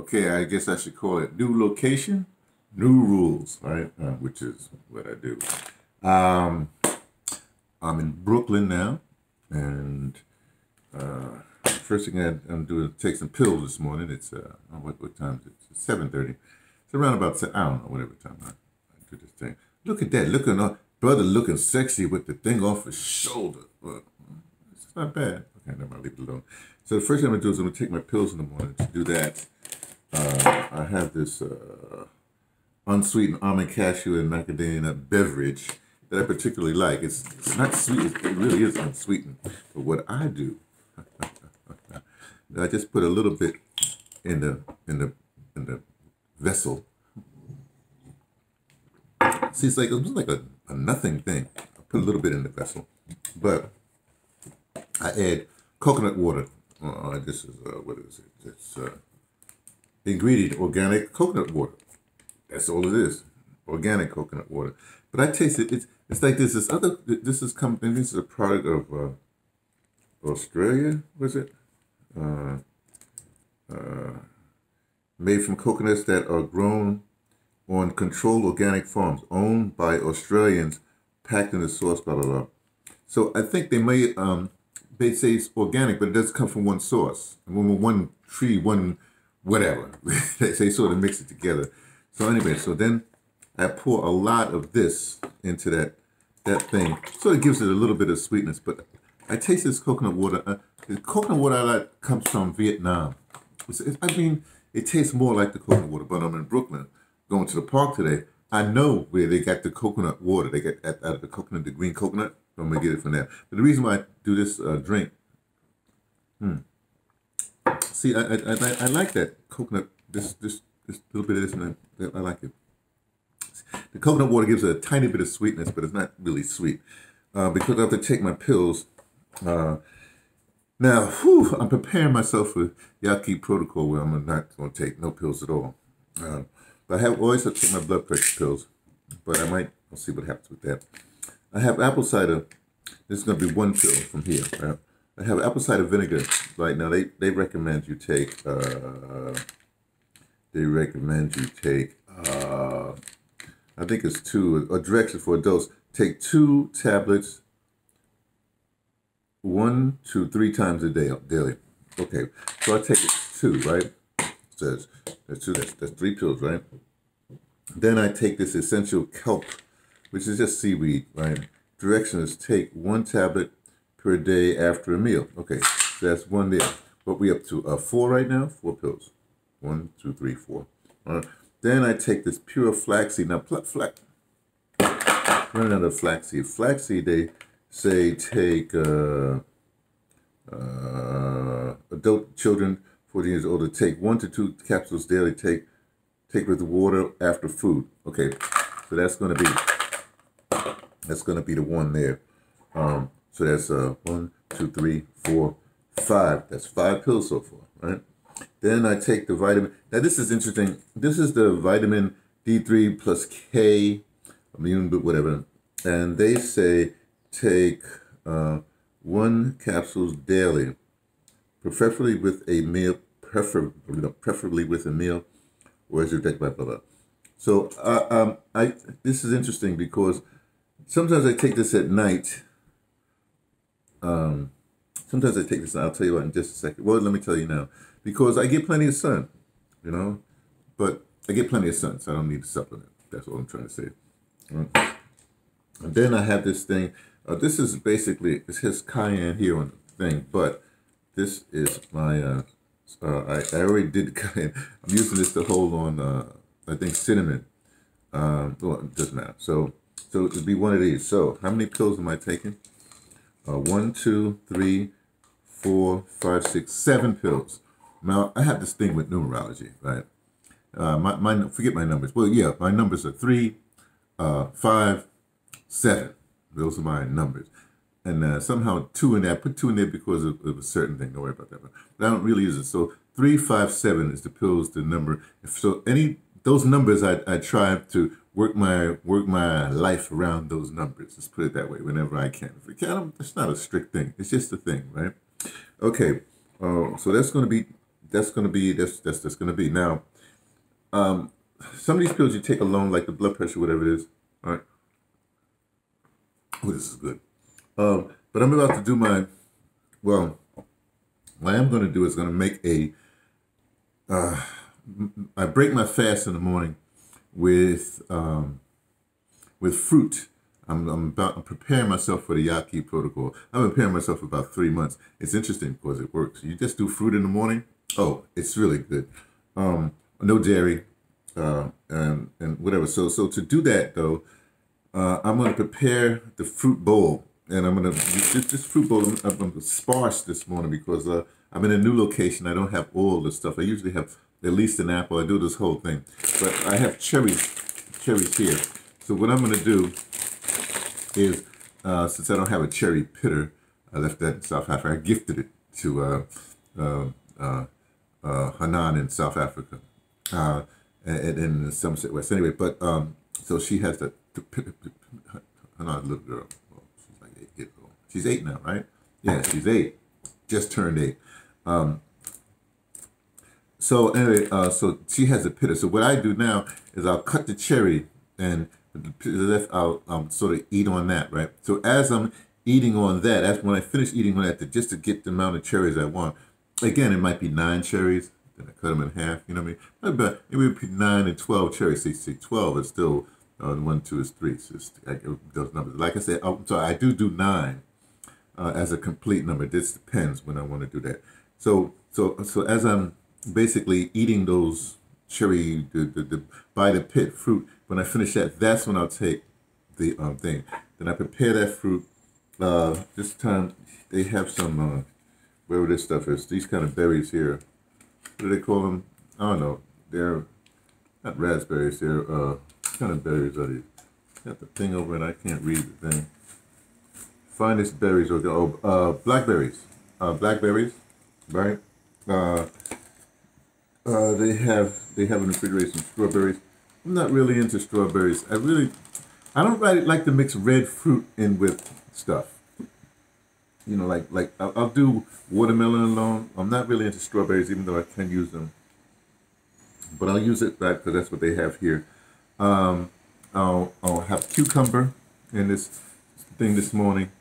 Okay, I guess I should call it new location, new rules, right? Uh, which is what I do. Um, I'm in Brooklyn now, and uh, first thing I'm doing is take some pills this morning. It's uh, what what time is it? It's seven thirty. It's around about I don't know whatever time I, I do this thing. Look at that, looking on brother looking sexy with the thing off his shoulder. It's not bad. Okay, never mind, leave it alone. So the first thing I'm gonna do is I'm gonna take my pills in the morning. To do that, uh, I have this uh, unsweetened almond cashew and macadamia beverage that I particularly like. It's, it's not sweet, it really is unsweetened. But what I do, I just put a little bit in the in the in the vessel. See, it's like it's like a, a nothing thing. I put a little bit in the vessel, but I add coconut water. Uh, this is uh, what is it? It's uh, ingredient organic coconut water. That's all it is, organic coconut water. But I taste it. It's it's like this. This other. This is coming. This is a product of uh, Australia. Was it? Uh, uh, made from coconuts that are grown on controlled organic farms, owned by Australians, packed in a source. Blah blah blah. So I think they may. Um, they say it's organic, but it does come from one source, one one tree, one whatever. they say sort of mix it together. So anyway, so then I pour a lot of this into that that thing. So it gives it a little bit of sweetness. But I taste this coconut water. Uh, the coconut water I like comes from Vietnam. It's, it, I mean, it tastes more like the coconut water. But I'm in Brooklyn, going to the park today. I know where they got the coconut water. They get out of the coconut, the green coconut. I'm gonna get it from there. But the reason why I do this uh, drink, hmm. See, I, I, I, I like that coconut. This this this little bit of this, and I, I like it. The coconut water gives it a tiny bit of sweetness, but it's not really sweet uh, because I have to take my pills. Uh, now, whew, I'm preparing myself for Yaki protocol where I'm not going to take no pills at all. Uh, but I have always have to take my blood pressure pills, but I might. We'll see what happens with that. I have apple cider. This is going to be one pill from here. Right? I have apple cider vinegar right now. They they recommend you take. Uh, they recommend you take. Uh, I think it's two. A direction for adults. Take two tablets. One to three times a day daily. Okay, so I take two, right? Says that's two. That's that's three pills, right? Then I take this essential kelp, which is just seaweed, right? Direction is take one tablet per day after a meal. Okay, so that's one there. What we up to? Uh, four right now. Four pills. One, two, three, four. All right. Then I take this pure flaxseed. Now, flax. Running out of flaxseed. Flaxseed, they say take uh, uh, adult children 14 years old to take one to two capsules daily. Take take with water after food. Okay, so that's going to be that's going to be the one there. Um, so that's uh one, two, three, four, five. That's five pills so far, right? Then I take the vitamin. Now this is interesting. This is the vitamin D3 plus K, immune, but whatever. And they say take uh, one capsules daily, preferably with a meal, prefer, preferably with a meal, or as you take blah blah blah. So uh, um, I this is interesting because sometimes I take this at night. Um, sometimes I take this. and I'll tell you what in just a second. Well, let me tell you now because I get plenty of sun, you know, but I get plenty of sun, so I don't need a supplement. That's what I'm trying to say. And then I have this thing. Uh, this is basically it's his cayenne here on the thing, but this is my. Uh, uh, I, I already did cayenne. I'm using this to hold on. Uh, I think cinnamon. Um, well, it doesn't matter. So, so it would be one of these. So, how many pills am I taking? Uh, one, two, three, four, five, six, seven pills. Now I have this thing with numerology, right? Uh, my, my forget my numbers. Well, yeah, my numbers are three, uh, five, seven. Those are my numbers. And uh, somehow two in there. I put two in there because of, of, a certain thing. Don't worry about that. But I don't really use it. So three, five, seven is the pills, the number. If so any those numbers, I, I try to work my work my life around those numbers. Let's put it that way. Whenever I can. If I can, it's not a strict thing. It's just a thing, right? Okay. Uh, so that's going to be that's gonna be that's that's that's gonna be now. Um, some of these pills you take alone, like the blood pressure, whatever it is. All right. Oh, this is good. Um, but I'm about to do my. Well, what I'm going to do is going to make a. Uh, I break my fast in the morning with um, with fruit. I'm, I'm about I'm preparing myself for the Yaqui protocol. I'm preparing myself for about three months. It's interesting because it works. You just do fruit in the morning. Oh, it's really good. Um, no dairy, uh, and and whatever. So so to do that though, uh, I'm going to prepare the fruit bowl, and I'm going to this, this fruit bowl. I'm, I'm sparse this morning because uh, I'm in a new location. I don't have all the stuff. I usually have at least an apple. I do this whole thing, but I have cherries, cherries here. So what I'm going to do is, uh, since I don't have a cherry pitter, I left that in South Africa. I gifted it to uh, uh, uh, uh Hanan in South Africa, uh, and, and in Somerset West. Anyway, but um, so she has the Hanan's little girl. Well, she's like eight years old. She's eight now, right? Yeah, she's eight. Just turned eight. Um, so anyway, uh, so she has a pitter. So what I do now is I'll cut the cherry and I'll um, sort of eat on that, right? So as I'm eating on that, as when I finish eating on that, to, just to get the amount of cherries I want. Again, it might be nine cherries. Then I cut them in half. You know what I mean? But it would be nine and twelve cherries. See, see, twelve is still uh, one, two is three. So those numbers. Like I said, oh, so I do do nine uh, as a complete number. This depends when I want to do that. So so so as I'm basically eating those cherry the, the, the by the pit fruit. When I finish that, that's when I'll take the um, thing. Then I prepare that fruit. Uh, this time they have some uh, wherever this stuff is. These kind of berries here. What do they call them? I don't know. They're not raspberries. They're uh, kind of berries are these? Got the thing over and I can't read the thing. Finest berries or oh, uh, blackberries. Uh, blackberries, right? Uh, uh, they have they have in the refrigerator some strawberries. I'm not really into strawberries. I really, I don't really like to mix red fruit in with stuff. You know, like like I'll, I'll do watermelon alone. I'm not really into strawberries, even though I can use them. But I'll use it right because that's what they have here. Um, I'll I'll have cucumber in this thing this morning,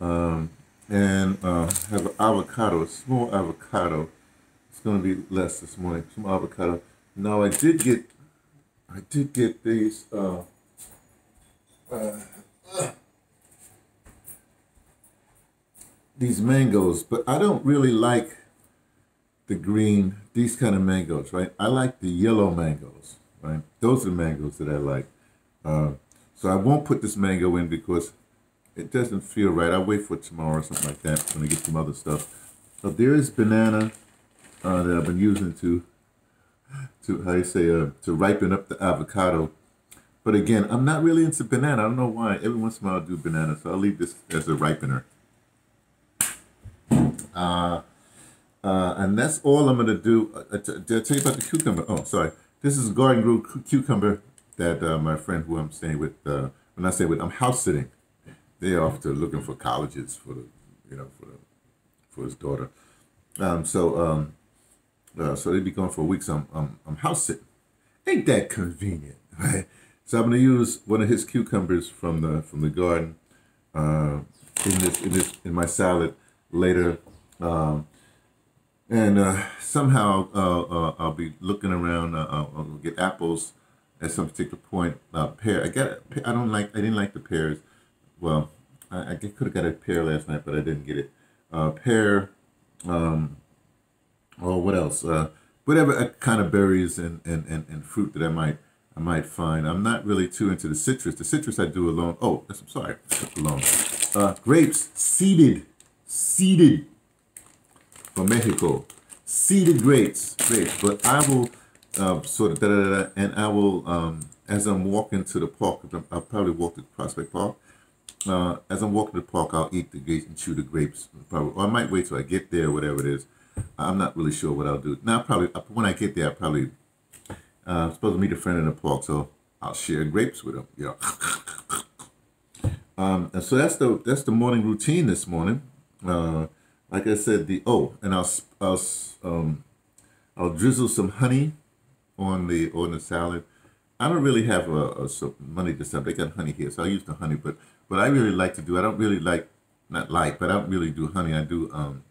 um, and uh, have avocado, a small avocado going to be less this morning. Some avocado. Now I did get, I did get these. Uh, uh, these mangoes, but I don't really like the green, these kind of mangoes, right? I like the yellow mangoes, right? Those are the mangoes that I like. Uh, so I won't put this mango in because it doesn't feel right. I'll wait for tomorrow or something like that when I get some other stuff. So there is banana uh, that I've been using to, to how you say, uh, to ripen up the avocado. But again, I'm not really into banana. I don't know why. Every once in a while I'll do banana, so I'll leave this as a ripener. Uh, uh, and that's all I'm going to do. Uh, did I tell you about the cucumber? Oh, sorry. This is a garden grew cucumber that uh, my friend who I'm staying with, uh, when I say with, I'm house sitting. They're off to looking for colleges for the, you know, for the, for his daughter. Um, so um, uh, so they'd be gone for weeks. I'm, I'm, I'm house sitting. Ain't that convenient, right? So I'm gonna use one of his cucumbers from the from the garden uh, in this in this in my salad later, um, and uh, somehow uh, uh I'll be looking around. Uh, I'll, I'll, get apples at some particular point. Pear. I got. I don't like. I didn't like the pears. Well, I, I could have got a pear last night, but I didn't get it. pear. Um, or what else? Uh, whatever uh, kind of berries and, and, and, and fruit that I might I might find. I'm not really too into the citrus. The citrus I do alone. Oh, I'm sorry, alone. Uh, grapes, seeded, seeded from Mexico. Seeded grapes, grapes. But I will uh, sort of da da da, and I will um, as I'm walking to the park. I'll probably walk to Prospect Park. Uh, as I'm walking to the park, I'll eat the grapes and chew the grapes. Probably, or I might wait till I get there, whatever it is. I'm not really sure what I'll do. Now, probably when I get there, I probably uh, I'm supposed to meet a friend in the park, so I'll share grapes with him. You know. um, and so that's the that's the morning routine this morning. Uh, like I said, the oh, and I'll I'll um, I'll drizzle some honey on the on the salad. I don't really have a, a so money to time. They got honey here, so I use the honey. But what I really like to do, I don't really like not like, but I don't really do honey. I do um,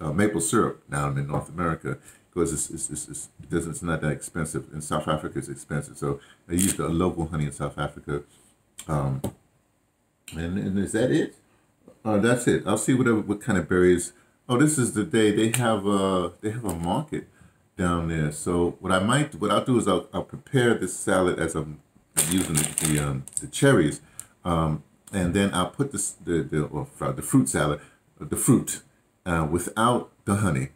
uh, maple syrup down in North America because it's it's, it's, it's, it doesn't, it's not that expensive. In South Africa, it's expensive. So I use the local honey in South Africa. Um, and, and is that it? Uh, that's it. I'll see whatever what kind of berries. Oh, this is the day they have a they have a market down there. So what I might what I'll do is I'll, I'll prepare this salad as I'm using the the, um, the cherries, um, and then I'll put this the the well, the fruit salad, the fruit, uh, without the honey.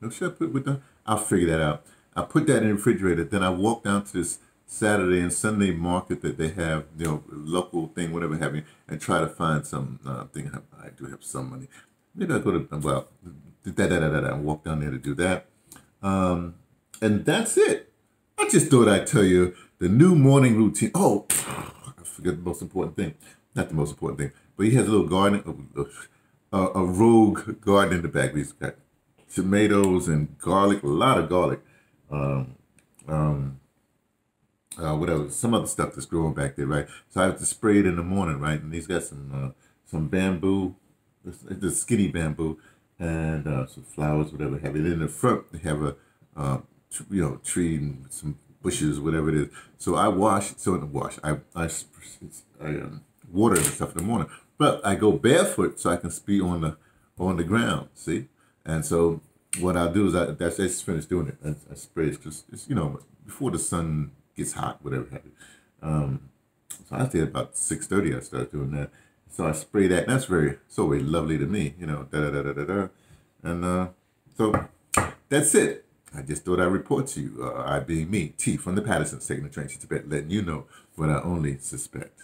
No, should I put with the? I'll figure that out. I put that in the refrigerator. Then I walk down to this Saturday and Sunday market that they have, you know, local thing, whatever have you, and try to find some uh, thing. I do have some money. Maybe I go to well, da da da da da, and walk down there to do that. Um, and that's it. I just thought I'd tell you the new morning routine. Oh, I forget the most important thing. Not the most important thing, but he has a little garden, a, a rogue garden in the back. We've got tomatoes and garlic, a lot of garlic. Um, um, uh, whatever, some other stuff that's growing back there, right? So I have to spray it in the morning, right? And he's got some uh, some bamboo, the skinny bamboo, and uh, some flowers, whatever have it. In the front, they have a uh, you know tree and some bushes, whatever it is. So I wash, so in the wash, I I, I um, water and stuff in the morning, but I go barefoot so I can be on the on the ground. See, and so what I'll do is I that's just finished doing it. I, I spray it because it's you know before the sun gets hot, whatever you. Um, so I say about six thirty I start doing that. So I spray that. And that's very so very lovely to me, you know. Da da da da da. And uh, so that's it. I just thought I'd report to you. Uh, I being me, T from the Pattersons, taking the train to Tibet, letting you know what I only suspect.